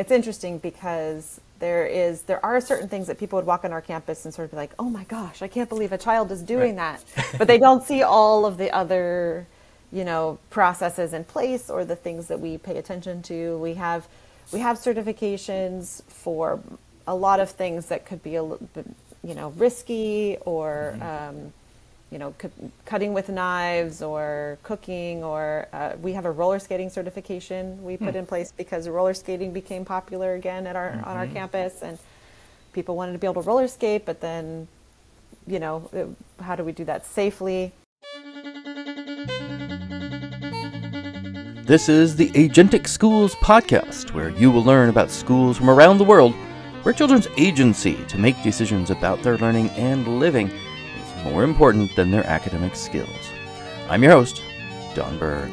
it's interesting because there is there are certain things that people would walk on our campus and sort of be like, "Oh my gosh, I can't believe a child is doing right. that," but they don't see all of the other, you know, processes in place or the things that we pay attention to. We have we have certifications for a lot of things that could be a little bit, you know, risky or. Mm-hmm. Um, you know, cutting with knives or cooking, or uh, we have a roller skating certification we put hmm. in place because roller skating became popular again at our mm-hmm. on our mm-hmm. campus, and people wanted to be able to roller skate, but then, you know, it, how do we do that safely? This is the Agentic Schools podcast, where you will learn about schools from around the world where children's agency to make decisions about their learning and living more important than their academic skills. I'm your host, Don Berg.